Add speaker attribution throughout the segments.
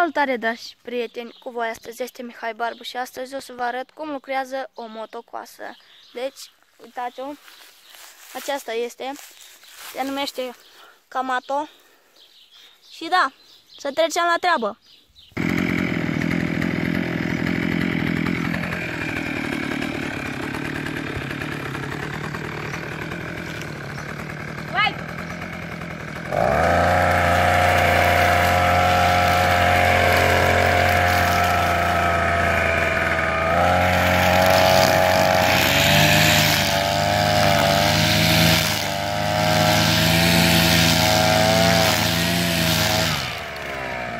Speaker 1: Salutare, dragi prieteni! Cu voi astăzi este Mihai Barbu și astăzi o să vă arăt cum lucrează o motocoasă. Deci, uitați-o, aceasta este, se numește Kamato și da, să trecem la treabă!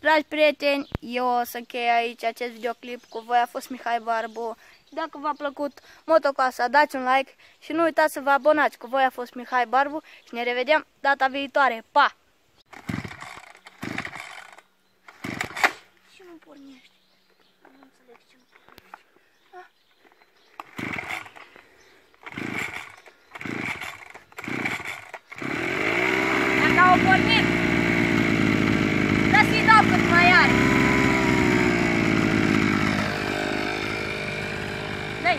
Speaker 1: Dragi prieteni, eu o să închei aici acest videoclip. Cu voi a fost Mihai Barbu. Dacă v-a plăcut motocoasa, dați un like și nu uitați să vă abonați. Cu voi a fost Mihai Barbu și ne revedem data viitoare. Pa! Și nu pornește. Nu înțeleg ce nu pornește. Dacă au pornit, să-i dau cât mai are. Dai!